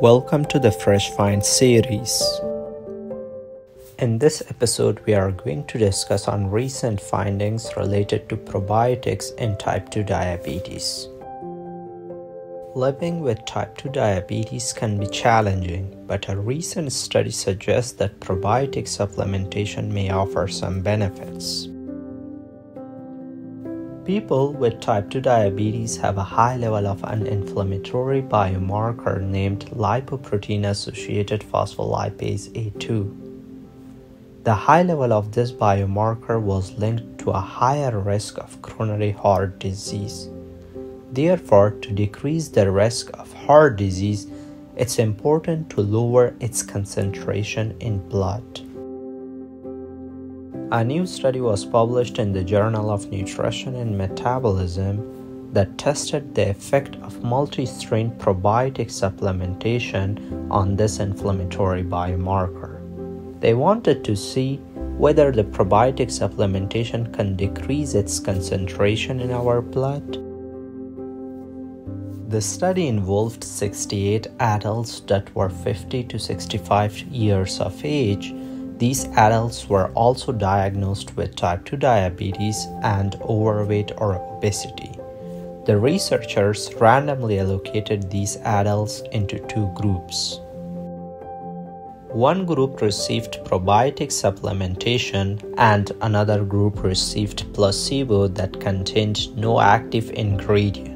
Welcome to the FreshFind series. In this episode, we are going to discuss on recent findings related to probiotics in type 2 diabetes. Living with type 2 diabetes can be challenging, but a recent study suggests that probiotic supplementation may offer some benefits. People with type 2 diabetes have a high level of an inflammatory biomarker named lipoprotein associated phospholipase A2. The high level of this biomarker was linked to a higher risk of coronary heart disease. Therefore, to decrease the risk of heart disease, it's important to lower its concentration in blood. A new study was published in the Journal of Nutrition and Metabolism that tested the effect of multi strain probiotic supplementation on this inflammatory biomarker. They wanted to see whether the probiotic supplementation can decrease its concentration in our blood. The study involved 68 adults that were 50 to 65 years of age these adults were also diagnosed with type 2 diabetes and overweight or obesity. The researchers randomly allocated these adults into two groups. One group received probiotic supplementation and another group received placebo that contained no active ingredient.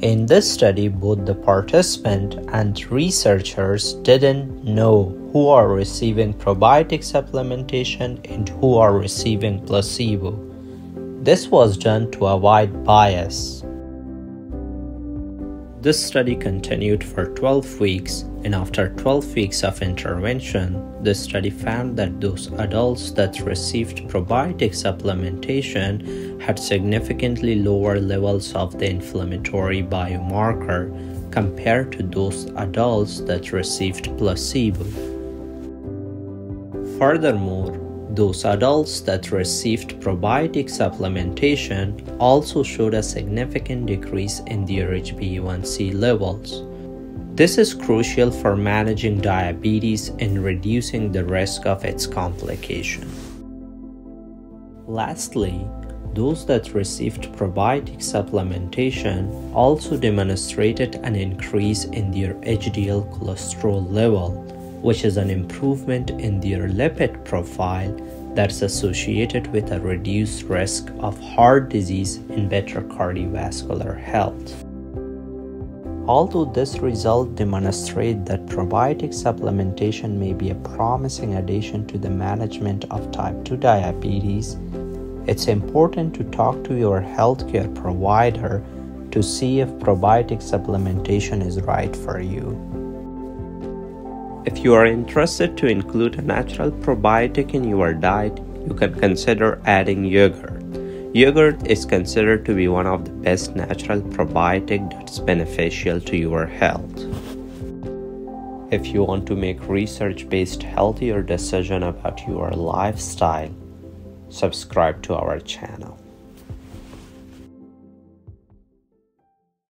In this study, both the participant and researchers didn't know who are receiving probiotic supplementation and who are receiving placebo. This was done to avoid bias. This study continued for 12 weeks, and after 12 weeks of intervention, the study found that those adults that received probiotic supplementation had significantly lower levels of the inflammatory biomarker compared to those adults that received placebo. Furthermore, those adults that received probiotic supplementation also showed a significant decrease in their HbA1c levels. This is crucial for managing diabetes and reducing the risk of its complication. Lastly, those that received probiotic supplementation also demonstrated an increase in their HDL cholesterol level which is an improvement in their lipid profile that's associated with a reduced risk of heart disease and better cardiovascular health. Although this result demonstrates that probiotic supplementation may be a promising addition to the management of type 2 diabetes, it's important to talk to your healthcare provider to see if probiotic supplementation is right for you. If you are interested to include a natural probiotic in your diet, you can consider adding yogurt. Yogurt is considered to be one of the best natural probiotic that's beneficial to your health. If you want to make research-based healthier decision about your lifestyle, subscribe to our channel.